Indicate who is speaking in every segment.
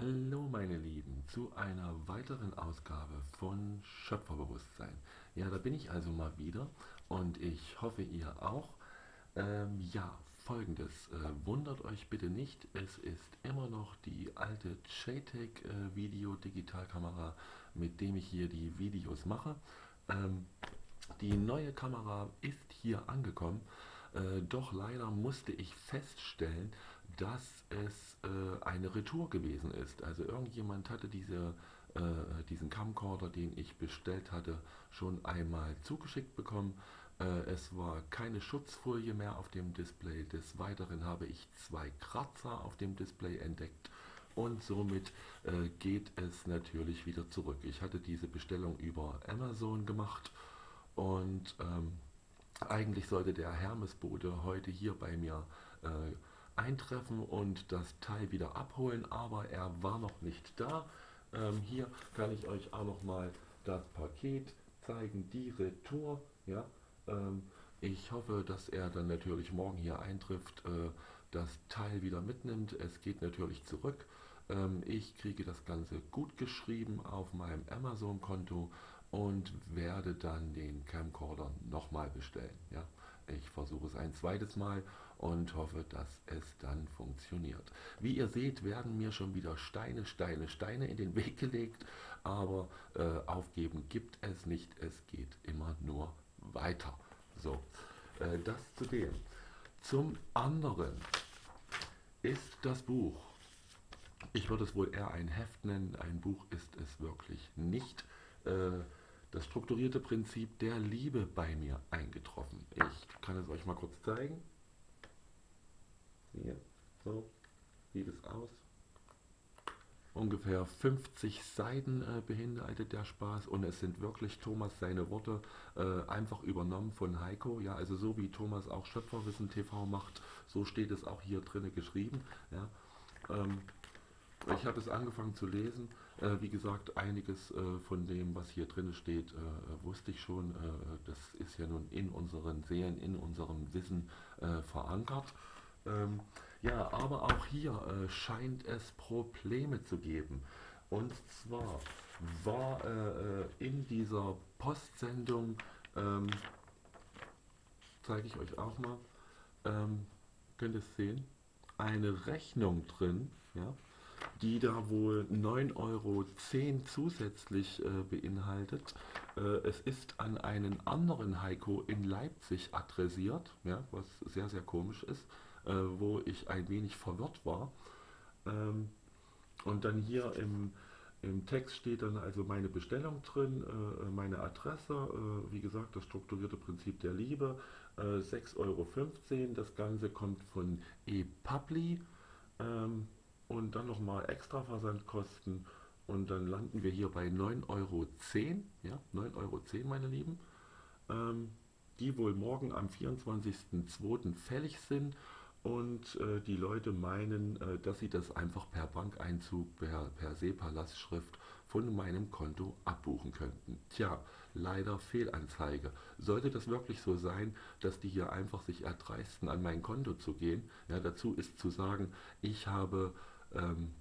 Speaker 1: Hallo meine Lieben zu einer weiteren Ausgabe von Schöpferbewusstsein. Ja, da bin ich also mal wieder und ich hoffe ihr auch. Ähm, ja, folgendes, äh, wundert euch bitte nicht, es ist immer noch die alte JTAG äh, Video Digitalkamera, mit dem ich hier die Videos mache. Ähm, die neue Kamera ist hier angekommen, äh, doch leider musste ich feststellen, dass es äh, eine Retour gewesen ist. Also irgendjemand hatte diese, äh, diesen Camcorder, den ich bestellt hatte, schon einmal zugeschickt bekommen. Äh, es war keine Schutzfolie mehr auf dem Display. Des Weiteren habe ich zwei Kratzer auf dem Display entdeckt. Und somit äh, geht es natürlich wieder zurück. Ich hatte diese Bestellung über Amazon gemacht und ähm, eigentlich sollte der Hermesbote heute hier bei mir äh, eintreffen und das Teil wieder abholen, aber er war noch nicht da. Ähm, hier kann ich euch auch noch mal das Paket zeigen, die Retour. Ja, ähm, ich hoffe, dass er dann natürlich morgen hier eintrifft, äh, das Teil wieder mitnimmt. Es geht natürlich zurück. Ähm, ich kriege das Ganze gut geschrieben auf meinem Amazon-Konto und werde dann den Camcorder nochmal bestellen. Ja. Ich versuche es ein zweites Mal und hoffe, dass es dann funktioniert. Wie ihr seht, werden mir schon wieder Steine, Steine, Steine in den Weg gelegt, aber äh, aufgeben gibt es nicht. Es geht immer nur weiter. So, äh, das zu dem. Zum anderen ist das Buch, ich würde es wohl eher ein Heft nennen, ein Buch ist es wirklich nicht. Äh, das strukturierte Prinzip der Liebe bei mir eingetroffen. Ich kann es euch mal kurz zeigen. Hier, so sieht es aus. Ungefähr 50 Seiten äh, beinhaltet der Spaß und es sind wirklich Thomas seine Worte äh, einfach übernommen von Heiko. Ja, also so wie Thomas auch Schöpferwissen TV macht, so steht es auch hier drinne geschrieben. Ja. Ähm, ich habe es angefangen zu lesen. Äh, wie gesagt, einiges äh, von dem, was hier drin steht, äh, wusste ich schon. Äh, das ist ja nun in unseren Seelen, in unserem Wissen äh, verankert. Ähm, ja, aber auch hier äh, scheint es Probleme zu geben. Und zwar war in dieser Postsendung, ähm, zeige ich euch auch mal, ähm, könnt ihr es sehen, eine Rechnung drin, ja, die da wohl 9,10 Euro zusätzlich äh, beinhaltet. Äh, es ist an einen anderen Heiko in Leipzig adressiert, ja, was sehr, sehr komisch ist, äh, wo ich ein wenig verwirrt war. Ähm, und dann hier im, im Text steht dann also meine Bestellung drin, äh, meine Adresse, äh, wie gesagt, das strukturierte Prinzip der Liebe, 6,15 Euro. Das Ganze kommt von ePubli. Ähm, und dann nochmal extra Versandkosten und dann landen wir hier bei 9,10 Euro. Ja, 9,10 Euro, meine Lieben. Ähm, die wohl morgen am 24.02. fällig sind und äh, die Leute meinen, äh, dass sie das einfach per Bankeinzug, per, per SEPA-Lastschrift von meinem Konto abbuchen könnten. Tja, leider Fehlanzeige. Sollte das wirklich so sein, dass die hier einfach sich erdreisten, an mein Konto zu gehen, ja, dazu ist zu sagen, ich habe ähm,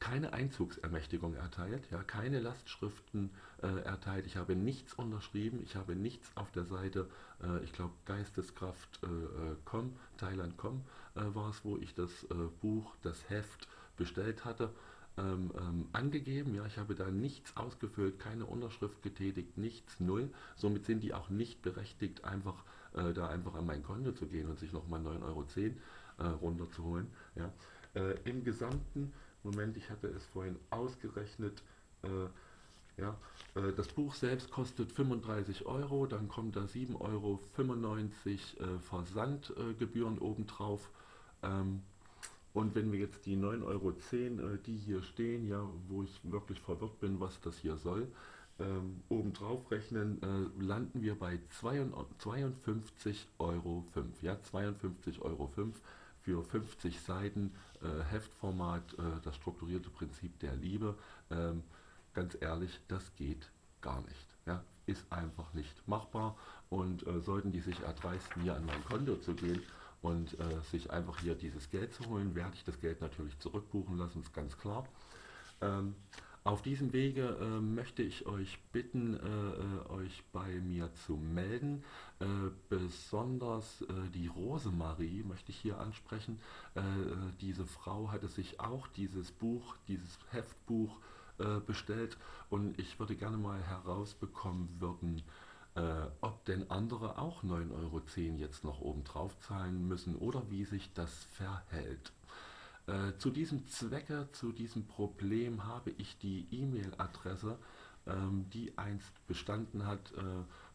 Speaker 1: keine Einzugsermächtigung erteilt, ja, keine Lastschriften äh, erteilt, ich habe nichts unterschrieben, ich habe nichts auf der Seite, äh, ich glaube Geisteskraft.com, äh, Thailand.com äh, war es, wo ich das äh, Buch, das Heft bestellt hatte, ähm, ähm, angegeben, ja, ich habe da nichts ausgefüllt, keine Unterschrift getätigt, nichts, null, somit sind die auch nicht berechtigt, einfach äh, da einfach an mein Konto zu gehen und sich nochmal 9,10 Euro runterzuholen, ja. Äh, Im Gesamten, Moment, ich hatte es vorhin ausgerechnet, äh, ja, äh, das Buch selbst kostet 35 Euro, dann kommt da 7,95 Euro äh, Versandgebühren obendrauf. Ähm, und wenn wir jetzt die 9,10 Euro, äh, die hier stehen, ja, wo ich wirklich verwirrt bin, was das hier soll, ähm, obendrauf rechnen, äh, landen wir bei 52,05 Euro. Ja, 52,05 Euro für 50 Seiten äh, Heftformat, äh, das strukturierte Prinzip der Liebe. Ähm, ganz ehrlich, das geht gar nicht. Ja? Ist einfach nicht machbar und äh, sollten die sich erdreisten, hier an mein Konto zu gehen und äh, sich einfach hier dieses Geld zu holen, werde ich das Geld natürlich zurückbuchen lassen, ist ganz klar. Ähm, auf diesem Wege äh, möchte ich euch bitten, äh, äh, euch bei mir zu melden. Äh, besonders äh, die Rosemarie möchte ich hier ansprechen. Äh, diese Frau hatte sich auch dieses Buch, dieses Heftbuch bestellt und ich würde gerne mal herausbekommen würden, ob denn andere auch 9,10 Euro jetzt noch oben drauf zahlen müssen oder wie sich das verhält. Äh, zu diesem Zwecke, zu diesem Problem habe ich die E-Mail-Adresse, ähm, die einst bestanden hat, äh,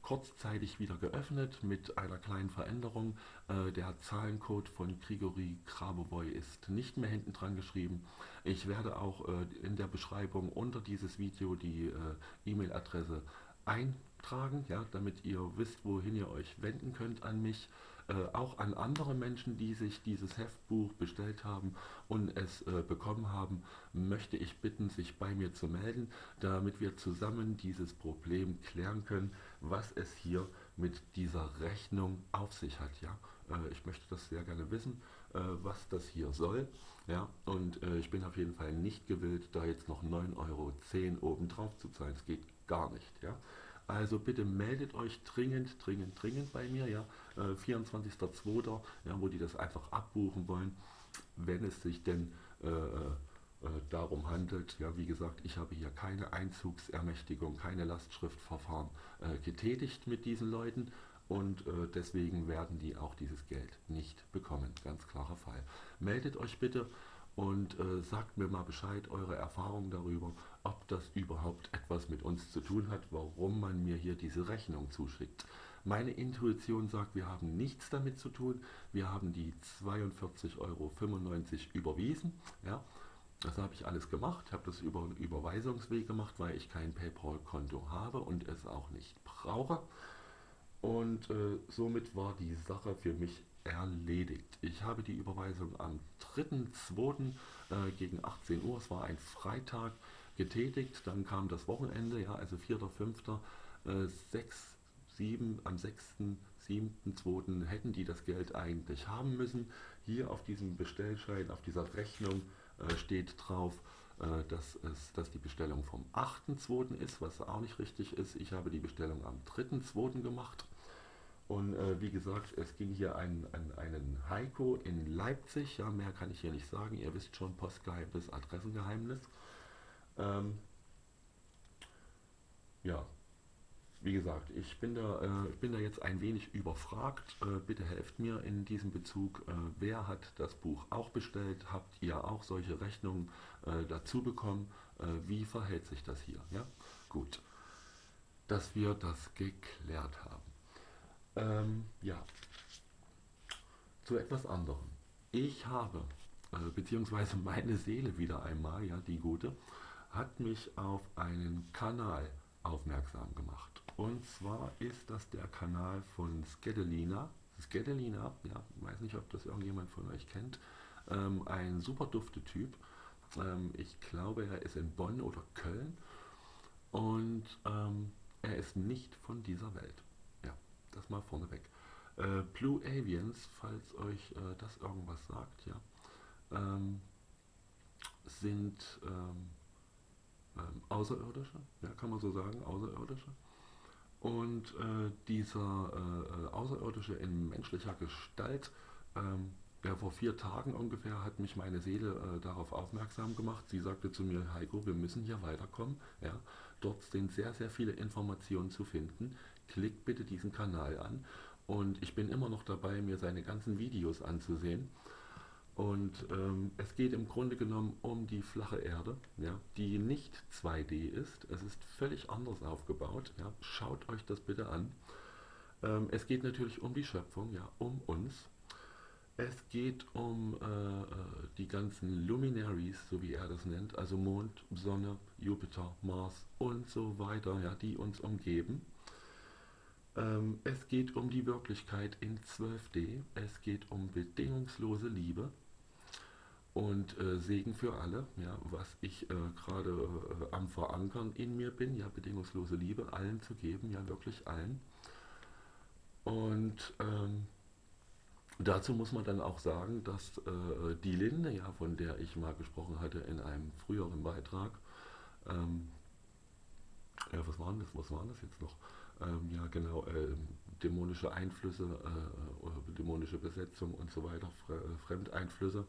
Speaker 1: kurzzeitig wieder geöffnet mit einer kleinen Veränderung. Äh, der Zahlencode von Grigori Grabovoy ist nicht mehr hinten dran geschrieben. Ich werde auch äh, in der Beschreibung unter dieses Video die äh, E-Mail-Adresse eintragen, ja, damit ihr wisst, wohin ihr euch wenden könnt an mich. Äh, auch an andere Menschen, die sich dieses Heftbuch bestellt haben und es äh, bekommen haben, möchte ich bitten, sich bei mir zu melden, damit wir zusammen dieses Problem klären können, was es hier mit dieser Rechnung auf sich hat. Ja? Äh, ich möchte das sehr gerne wissen, äh, was das hier soll. Ja? Und äh, ich bin auf jeden Fall nicht gewillt, da jetzt noch 9,10 Euro oben drauf zu zahlen. Es geht gar nicht. Ja? Also bitte meldet euch dringend, dringend, dringend bei mir, ja, äh, 24.02., ja, wo die das einfach abbuchen wollen, wenn es sich denn äh, äh, darum handelt. Ja, wie gesagt, ich habe hier keine Einzugsermächtigung, keine Lastschriftverfahren äh, getätigt mit diesen Leuten und äh, deswegen werden die auch dieses Geld nicht bekommen. Ganz klarer Fall. Meldet euch bitte und äh, sagt mir mal Bescheid, eure Erfahrungen darüber, ob das überhaupt etwas mit uns zu tun hat, warum man mir hier diese Rechnung zuschickt. Meine Intuition sagt, wir haben nichts damit zu tun. Wir haben die 42,95 Euro überwiesen. Ja, das habe ich alles gemacht. Habe das über einen Überweisungsweg gemacht, weil ich kein PayPal-Konto habe und es auch nicht brauche. Und äh, somit war die Sache für mich erledigt. Ich habe die Überweisung am 3.2. Äh, gegen 18 Uhr, es war ein Freitag, getätigt. Dann kam das Wochenende, ja, also 4.5. Äh, 6, 7, am 6. 7.2. hätten die das Geld eigentlich haben müssen. Hier auf diesem Bestellschein, auf dieser Rechnung äh, steht drauf, äh, dass, es, dass die Bestellung vom 8.2. ist, was auch nicht richtig ist. Ich habe die Bestellung am 3.2. gemacht. Und äh, wie gesagt, es ging hier an, an einen Heiko in Leipzig. Ja, mehr kann ich hier nicht sagen. Ihr wisst schon, Postgeheimnis, Adressengeheimnis. Ähm, ja, wie gesagt, ich bin da, äh, bin da jetzt ein wenig überfragt. Äh, bitte helft mir in diesem Bezug. Äh, wer hat das Buch auch bestellt? Habt ihr auch solche Rechnungen äh, dazu bekommen? Äh, wie verhält sich das hier? Ja, gut, dass wir das geklärt haben. Ähm, ja, zu etwas anderem. Ich habe, äh, beziehungsweise meine Seele wieder einmal, ja, die gute, hat mich auf einen Kanal aufmerksam gemacht. Und zwar ist das der Kanal von Skedelina. Skedelina, ja, weiß nicht, ob das irgendjemand von euch kennt, ähm, ein super dufte Typ. Ähm, ich glaube, er ist in Bonn oder Köln und ähm, er ist nicht von dieser Welt das mal vorneweg. Äh, Blue Avians, falls euch äh, das irgendwas sagt, ja, ähm, sind ähm, ähm, Außerirdische, ja, kann man so sagen, Außerirdische. Und äh, dieser äh, Außerirdische in menschlicher Gestalt, ähm, ja, vor vier Tagen ungefähr hat mich meine Seele äh, darauf aufmerksam gemacht. Sie sagte zu mir, Heiko, wir müssen hier weiterkommen. Ja. Dort sind sehr, sehr viele Informationen zu finden klickt bitte diesen Kanal an. Und ich bin immer noch dabei, mir seine ganzen Videos anzusehen. Und ähm, es geht im Grunde genommen um die flache Erde, ja, die nicht 2D ist. Es ist völlig anders aufgebaut. Ja. Schaut euch das bitte an. Ähm, es geht natürlich um die Schöpfung, ja, um uns. Es geht um äh, äh die ganzen Luminaries, so wie er das nennt, also Mond, Sonne, Jupiter, Mars und so weiter, ja, die uns umgeben. Ähm, es geht um die Wirklichkeit in 12D. Es geht um bedingungslose Liebe und äh, Segen für alle, ja, was ich äh, gerade äh, am Verankern in mir bin, ja, bedingungslose Liebe allen zu geben, ja, wirklich allen. Und ähm, Dazu muss man dann auch sagen, dass äh, die Linde, ja, von der ich mal gesprochen hatte in einem früheren Beitrag, ähm, ja, was waren das? Was waren das jetzt noch? Ähm, ja, genau, äh, dämonische Einflüsse, äh, dämonische Besetzung und so weiter, Fremdeinflüsse.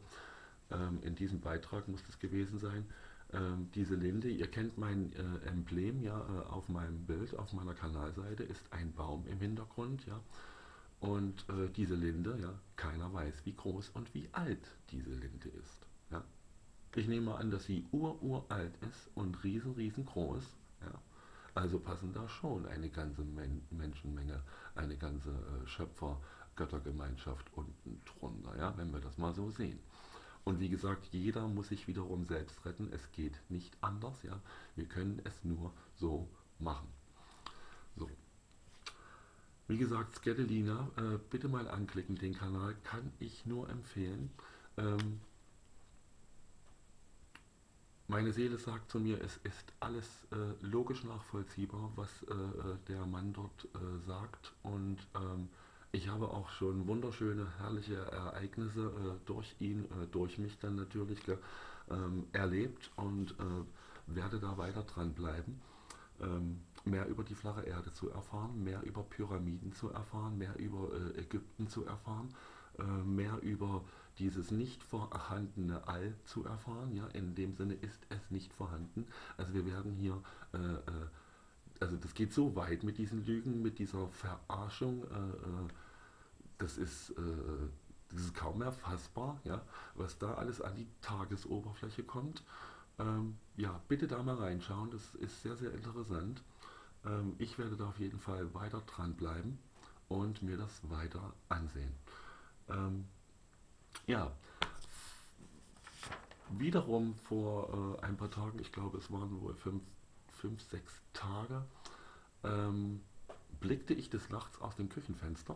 Speaker 1: Ähm, in diesem Beitrag muss das gewesen sein. Ähm, diese Linde, ihr kennt mein äh, Emblem ja äh, auf meinem Bild, auf meiner Kanalseite, ist ein Baum im Hintergrund, ja. Und äh, diese Linde, ja, keiner weiß, wie groß und wie alt diese Linde ist. Ja. Ich nehme an, dass sie ururalt ist und riesen, riesengroß. Also passen da schon eine ganze Men Menschenmenge, eine ganze äh, Schöpfer-Göttergemeinschaft unten drunter, ja, wenn wir das mal so sehen. Und wie gesagt, jeder muss sich wiederum selbst retten. Es geht nicht anders. Ja? Wir können es nur so machen. So. Wie gesagt, Skedelina, äh, bitte mal anklicken. Den Kanal kann ich nur empfehlen. Ähm, meine Seele sagt zu mir, es ist alles äh, logisch nachvollziehbar, was äh, äh der Mann dort äh, sagt. Und ähm, ich habe auch schon wunderschöne, herrliche Ereignisse äh, durch ihn, äh, durch mich dann natürlich ähm, erlebt und werde da weiter dran bleiben. Ähm, mehr über die flache Erde zu erfahren, mehr über Pyramiden zu erfahren, mehr über Ägypten zu erfahren, mehr über dieses nicht vorhandene All zu erfahren. Ja, in dem Sinne ist es nicht vorhanden. Also wir werden hier äh, also das geht so weit mit diesen Lügen, mit dieser Verarschung. Äh, das ist, äh, das ist kaum mehr fassbar, ja, was da alles an die Tagesoberfläche kommt. Ähm, ja, bitte da mal reinschauen, das ist sehr, sehr interessant. Ähm, ich werde da auf jeden Fall weiter dranbleiben und mir das weiter ansehen. Ähm, ja, wiederum vor äh, ein paar Tagen, ich glaube es waren wohl fünf, fünf sechs Tage, ähm, blickte ich des Nachts aus dem Küchenfenster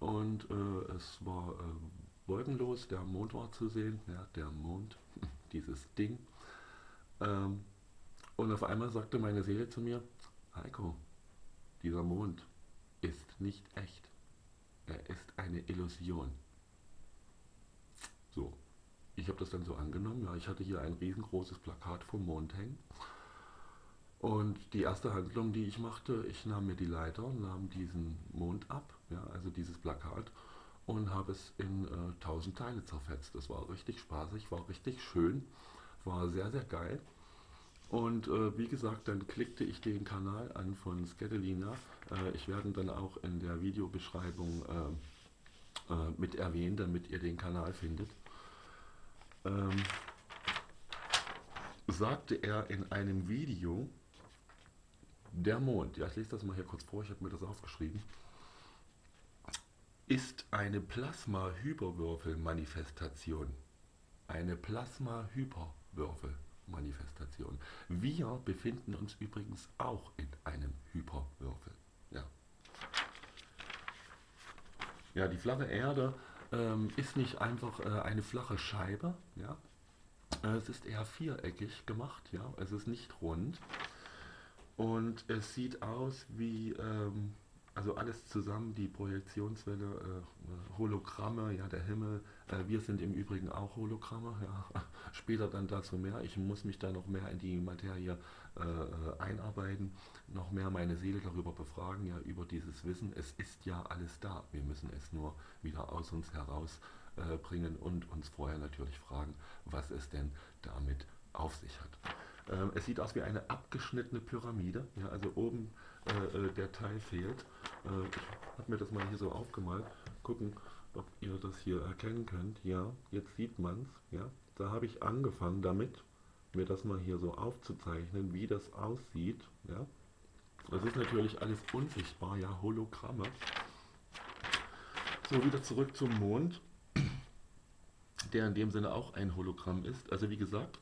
Speaker 1: und äh, es war äh, wolkenlos, der Mond war zu sehen, ja, der Mond, dieses Ding. Ähm, und auf einmal sagte meine Seele zu mir, Heiko, dieser Mond ist nicht echt. Er ist eine Illusion. So, ich habe das dann so angenommen. Ja, ich hatte hier ein riesengroßes Plakat vom Mond hängen. Und die erste Handlung, die ich machte, ich nahm mir die Leiter, nahm diesen Mond ab, ja, also dieses Plakat, und habe es in äh, tausend Teile zerfetzt. Das war richtig spaßig, war richtig schön, war sehr, sehr geil. Und äh, wie gesagt, dann klickte ich den Kanal an von Skedelina. Äh, ich werde dann auch in der Videobeschreibung äh, äh, mit erwähnen, damit ihr den Kanal findet. Ähm, sagte er in einem Video, der Mond, ja ich lese das mal hier kurz vor, ich habe mir das aufgeschrieben, ist eine Plasma-Hyperwürfel-Manifestation. Eine Plasma-Hyperwürfel-Manifestation. Wir befinden uns übrigens auch in einem Hyperwürfel. Ja, ja die flache Erde ähm, ist nicht einfach äh, eine flache Scheibe. Ja? Äh, es ist eher viereckig gemacht. Ja? Es ist nicht rund. Und es sieht aus wie, ähm, also alles zusammen, die Projektionswelle, äh, Hologramme, ja, der Himmel. Äh, wir sind im Übrigen auch Hologramme, ja. Später dann dazu mehr. Ich muss mich da noch mehr in die Materie äh, einarbeiten, noch mehr meine Seele darüber befragen, ja, über dieses Wissen. Es ist ja alles da. Wir müssen es nur wieder aus uns herausbringen und uns vorher natürlich fragen, was es denn damit auf sich hat. Ähm, es sieht aus wie eine abgeschnittene Pyramide. Ja, also oben äh, äh der Teil fehlt. Äh, ich habe mir das mal hier so aufgemalt. Gucken, ob ihr das hier erkennen könnt. Ja, jetzt sieht man es. Ja, da habe ich angefangen damit, mir das mal hier so aufzuzeichnen, wie das aussieht. Ja, das ist natürlich alles unsichtbar. Ja, Hologramme. So, wieder zurück zum Mond, der in dem Sinne auch ein Hologramm ist. Also wie gesagt,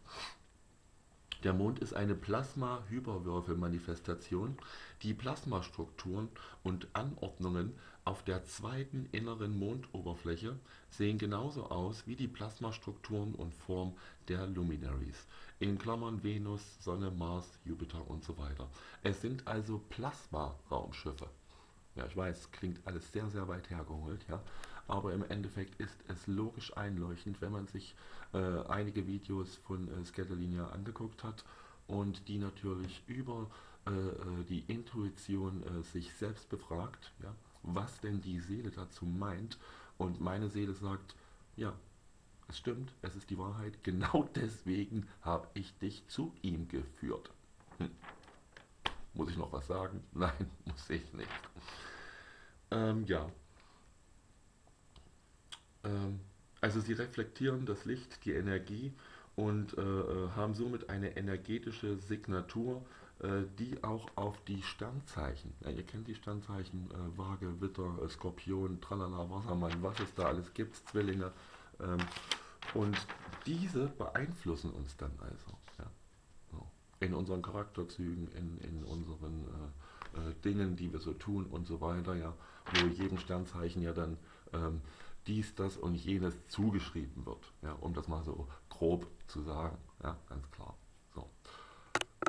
Speaker 1: der Mond ist eine Plasma-Hyperwürfel-Manifestation, die Plasmastrukturen und Anordnungen auf der zweiten inneren Mondoberfläche sehen genauso aus wie die Plasmastrukturen und Form der Luminaries in Klammern (Venus, Sonne, Mars, Jupiter und so weiter). Es sind also Plasma-Raumschiffe. Ja, ich weiß, klingt alles sehr, sehr weit hergeholt, ja. Aber im Endeffekt ist es logisch einleuchtend, wenn man sich äh, einige Videos von äh, Scatterlinia angeguckt hat und die natürlich über äh, äh, die Intuition äh, sich selbst befragt, ja, was denn die Seele dazu meint und meine Seele sagt, ja, es stimmt, es ist die Wahrheit, genau deswegen habe ich dich zu ihm geführt. Hm. Muss ich noch was sagen? Nein, muss ich nicht. Ähm, ja. Ähm, also sie reflektieren das Licht, die Energie und äh, äh, haben somit eine energetische Signatur, äh, die auch auf die Sternzeichen, ja, ihr kennt die Sternzeichen, äh, Waage, Witter, äh, Skorpion, Tralala, Wassermann, was es da alles gibt, Zwillinge. Ähm, und diese beeinflussen uns dann also. Ja, so. In unseren Charakterzügen, in, in unseren äh, Dingen, die wir so tun und so weiter, ja, wo jedem Sternzeichen ja dann ähm, dies, das und jenes zugeschrieben wird, ja, um das mal so grob zu sagen, ja, ganz klar. So.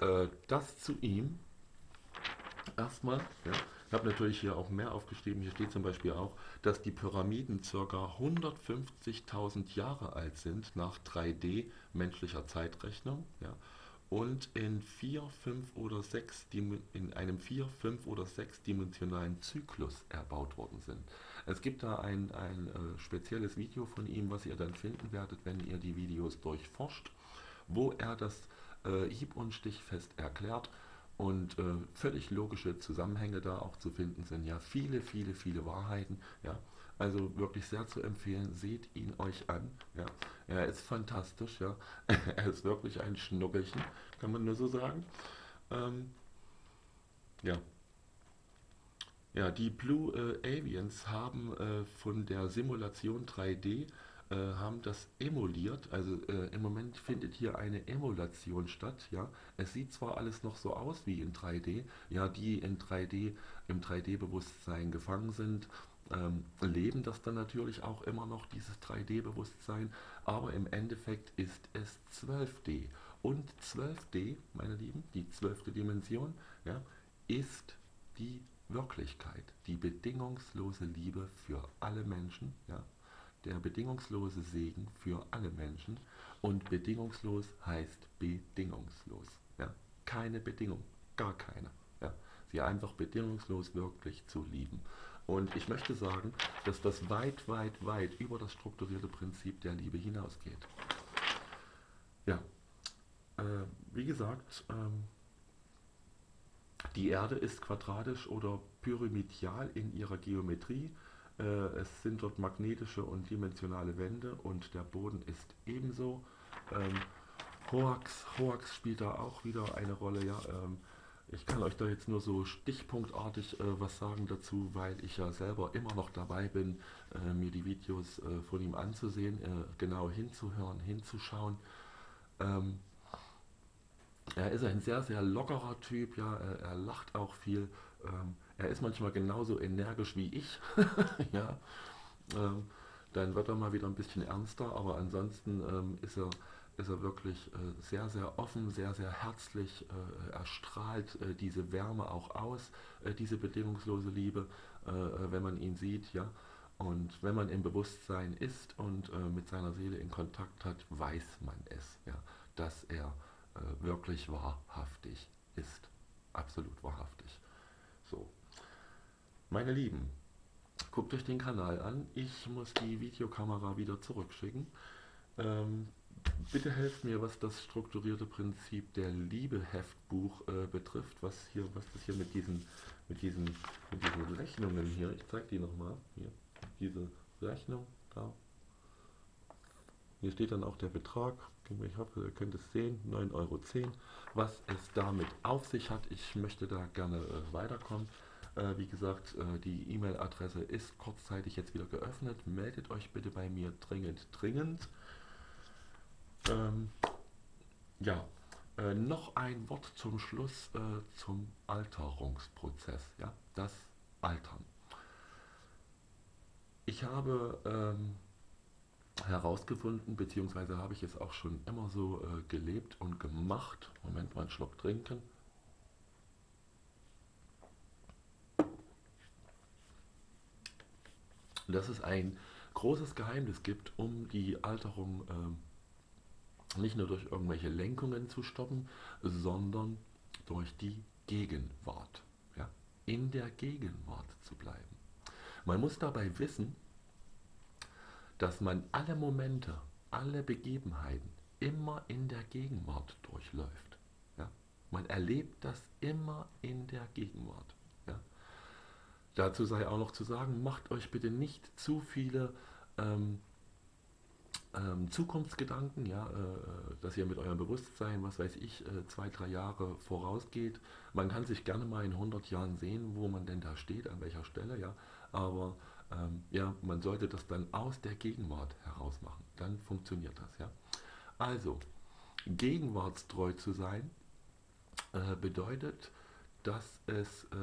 Speaker 1: Äh, das zu ihm. Erstmal, ja. Ich habe natürlich hier auch mehr aufgeschrieben. Hier steht zum Beispiel auch, dass die Pyramiden ca. 150.000 Jahre alt sind nach 3D menschlicher Zeitrechnung. Ja und in vier, fünf oder sechs in einem vier, fünf oder sechs dimensionalen Zyklus erbaut worden sind. Es gibt da ein, ein äh, spezielles Video von ihm, was ihr dann finden werdet, wenn ihr die Videos durchforscht, wo er das äh, hieb- und stichfest erklärt und äh, völlig logische Zusammenhänge da auch zu finden sind. Ja, viele, viele, viele Wahrheiten. Ja, also wirklich sehr zu empfehlen. Seht ihn euch an. Ja. Er ist fantastisch. Ja. er ist wirklich ein Schnuckelchen, kann man nur so sagen. Ähm, ja. Ja, die Blue äh, Avians haben äh, von der Simulation 3D äh, haben das emuliert. Also äh, im Moment findet hier eine Emulation statt. Ja, es sieht zwar alles noch so aus wie in 3D. Ja, die in 3D im 3D-Bewusstsein gefangen sind ähm, leben das dann natürlich auch immer noch, dieses 3D-Bewusstsein, aber im Endeffekt ist es 12D. Und 12D, meine Lieben, die zwölfte Dimension, ja, ist die Wirklichkeit, die bedingungslose Liebe für alle Menschen, ja, der bedingungslose Segen für alle Menschen und bedingungslos heißt bedingungslos, ja, keine Bedingung, gar keine, ja, sie einfach bedingungslos wirklich zu lieben. Und ich möchte sagen, dass das weit, weit, weit über das strukturierte Prinzip der Liebe hinausgeht. Ja, äh, wie gesagt, ähm, die Erde ist quadratisch oder pyramidal in ihrer Geometrie. Äh, es sind dort magnetische und dimensionale Wände und der Boden ist ebenso. Ähm, Hoax, Hoax spielt da auch wieder eine Rolle. Ja, ähm, ich kann euch da jetzt nur so stichpunktartig äh, was sagen dazu, weil ich ja selber immer noch dabei bin, äh, mir die Videos äh, von ihm anzusehen, äh, genau hinzuhören, hinzuschauen. Ähm, er ist ein sehr, sehr lockerer Typ, ja, er, er lacht auch viel. Ähm, er ist manchmal genauso energisch wie ich, ja. Ähm, dann wird er mal wieder ein bisschen ernster, aber ansonsten ähm, ist er ist er wirklich äh, sehr, sehr offen, sehr, sehr herzlich. Äh, er strahlt äh, diese Wärme auch aus, diese bedingungslose Liebe, wenn man ihn sieht. ja. Und wenn man im Bewusstsein ist und mit seiner Seele in Kontakt hat, weiß man es, ja, dass er wirklich wahrhaftig ist. Absolut wahrhaftig. So. Meine Lieben, guckt euch den Kanal an. Ich muss die Videokamera wieder zurückschicken. Ähm, Bitte helft mir, was das strukturierte Prinzip der Liebe-Heftbuch äh, betrifft, was hier, was das hier mit diesen, mit diesen, mit diesen Rechnungen hier, ich zeige die nochmal, hier, diese Rechnung, da. Hier steht dann auch der Betrag, ich hoffe, ihr könnt es sehen, 9,10 Euro, was es damit auf sich hat. Ich möchte da gerne äh, weiterkommen. Äh, wie gesagt, äh, die E-Mail-Adresse ist kurzzeitig jetzt wieder geöffnet. Meldet euch bitte bei mir dringend, dringend. Ähm, ja, äh, noch ein Wort zum Schluss äh, zum Alterungsprozess, ja, das Altern. Ich habe ähm, herausgefunden, beziehungsweise habe ich es auch schon immer so äh, gelebt und gemacht. Moment mal einen Schluck trinken. dass es ein großes Geheimnis gibt, um die Alterung äh, nicht nur durch irgendwelche Lenkungen zu stoppen, sondern durch die Gegenwart. Ja? In der Gegenwart zu bleiben. Man muss dabei wissen, dass man alle Momente, alle Begebenheiten immer in der Gegenwart durchläuft. Ja? Man erlebt das immer in der Gegenwart. Ja? Dazu sei auch noch zu sagen, macht euch bitte nicht zu viele ähm, ähm, Zukunftsgedanken, ja, äh, dass ihr mit eurem Bewusstsein, was weiß ich, äh, zwei, drei Jahre vorausgeht. Man kann sich gerne mal in 100 Jahren sehen, wo man denn da steht, an welcher Stelle, ja, aber ähm, ja, man sollte das dann aus der Gegenwart heraus machen. Dann funktioniert das, ja. Also, gegenwartstreu zu sein, äh, bedeutet, dass es äh,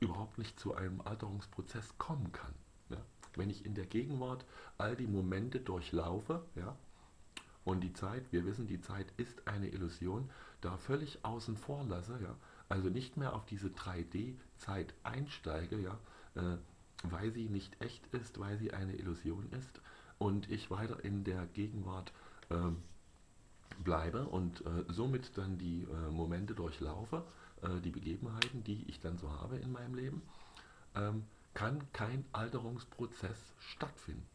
Speaker 1: überhaupt nicht zu einem Alterungsprozess kommen kann. Wenn ich in der Gegenwart all die Momente durchlaufe, ja, und die Zeit, wir wissen, die Zeit ist eine Illusion, da völlig außen vor lasse, ja, also nicht mehr auf diese 3D-Zeit einsteige, ja, äh, weil sie nicht echt ist, weil sie eine Illusion ist und ich weiter in der Gegenwart äh, bleibe und äh, somit dann die äh, Momente durchlaufe, äh, die Begebenheiten, die ich dann so habe in meinem Leben, ähm, kann kein Alterungsprozess stattfinden.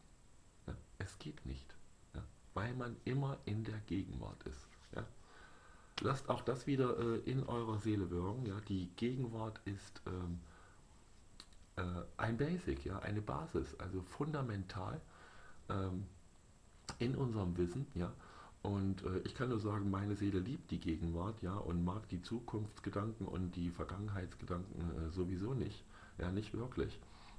Speaker 1: Ja? Es geht nicht, ja? weil man immer in der Gegenwart ist. Ja? Lasst auch das wieder äh, in eurer Seele wirken. Ja? Die Gegenwart ist ähm, äh, ein Basic, ja? eine Basis, also fundamental ähm, in unserem Wissen. Ja? Und äh, ich kann nur sagen, meine Seele liebt die Gegenwart, ja, und mag die Zukunftsgedanken und die Vergangenheitsgedanken äh, sowieso nicht, ja, nicht wirklich.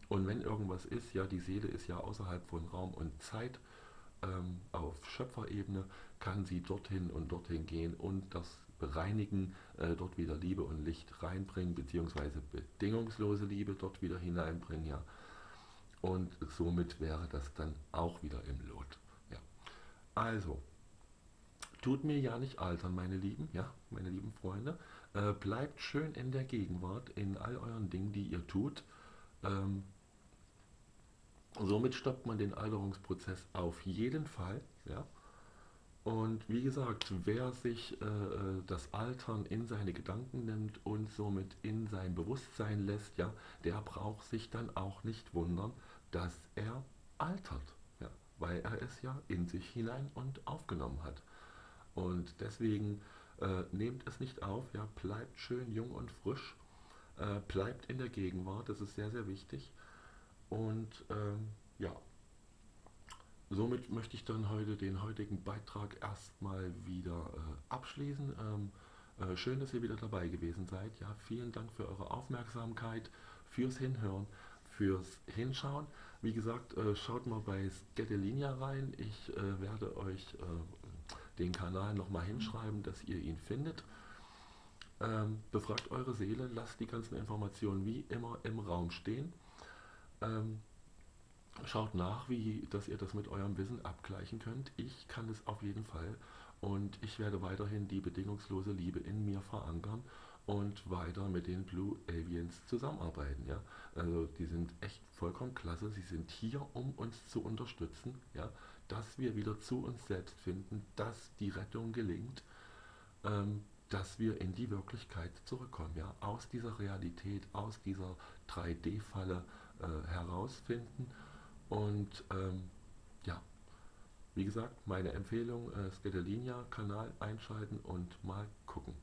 Speaker 1: Und wenn irgendwas ist, ja, die Seele ist ja außerhalb von Raum und Zeit ähm, auf Schöpferebene, kann sie dorthin und dorthin gehen und das bereinigen, äh, dort wieder Liebe und Licht reinbringen, beziehungsweise bedingungslose Liebe dort wieder hineinbringen, ja. Und somit wäre das dann auch wieder im Lot. Ja. Also, tut mir ja nicht altern, meine Lieben, ja, meine lieben Freunde. Äh, bleibt schön in der Gegenwart, in all euren Dingen, die ihr tut. Ähm, somit stoppt man den Alterungsprozess auf jeden Fall, ja. Und wie gesagt, wer sich äh, äh, das Altern in seine Gedanken nimmt und somit in sein Bewusstsein lässt, ja, der braucht sich dann auch nicht wundern, dass er altert, ja, weil er es ja in sich hinein und aufgenommen hat. Und deswegen äh, nehmt es nicht auf, ja, bleibt schön jung und frisch, äh, bleibt in der Gegenwart, das ist sehr, sehr wichtig. Und ähm, ja, somit möchte ich dann heute den heutigen Beitrag erstmal wieder äh, abschließen. Ähm, äh, schön, dass ihr wieder dabei gewesen seid. Ja, vielen Dank für eure Aufmerksamkeit, fürs Hinhören, fürs Hinschauen. Wie gesagt, äh, schaut mal bei Sketelinia rein. Ich werde euch den Kanal nochmal hinschreiben, dass ihr ihn findet. Ähm, befragt eure Seele, lasst die ganzen Informationen wie immer im Raum stehen. Ähm, schaut nach, wie dass ihr das mit eurem Wissen abgleichen könnt. Ich kann es auf jeden Fall und ich werde weiterhin die bedingungslose Liebe in mir verankern und weiter mit den Blue Avians zusammenarbeiten. Ja? Also die sind echt vollkommen klasse. Sie sind hier, um uns zu unterstützen. Ja? Dass wir wieder zu uns selbst finden, dass die Rettung gelingt, ähm, dass wir in die Wirklichkeit zurückkommen, ja, aus dieser Realität, aus dieser 3D-Falle äh, herausfinden und ähm, ja, wie gesagt, meine Empfehlung, äh, Sketelinia-Kanal einschalten und mal gucken.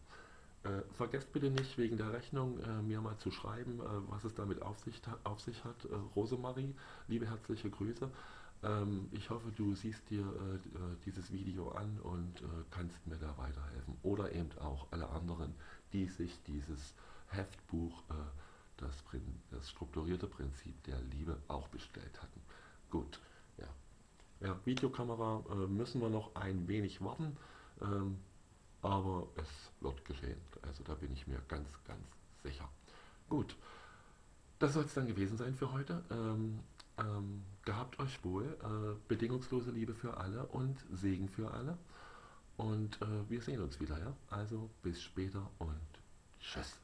Speaker 1: Äh, vergesst bitte nicht, wegen der Rechnung äh, mir mal zu schreiben, äh, was es damit auf sich, auf sich hat. Äh, Rosemarie, liebe herzliche Grüße. Ähm, ich hoffe, du siehst dir äh, äh, dieses Video an und äh, kannst mir da weiterhelfen. Oder eben auch alle anderen, die sich dieses Heftbuch, äh, das, das, strukturierte Prinzip der Liebe, auch bestellt hatten. Gut, ja. ja Videokamera äh, müssen wir noch ein wenig warten, ähm, aber es wird geschehen. Also da bin ich mir ganz, ganz sicher. Gut, das soll es dann gewesen sein für heute. Ähm, ähm, gehabt euch wohl, äh, bedingungslose Liebe für alle und Segen für alle. Und äh, wir sehen uns wieder, ja? Also bis später und tschüss.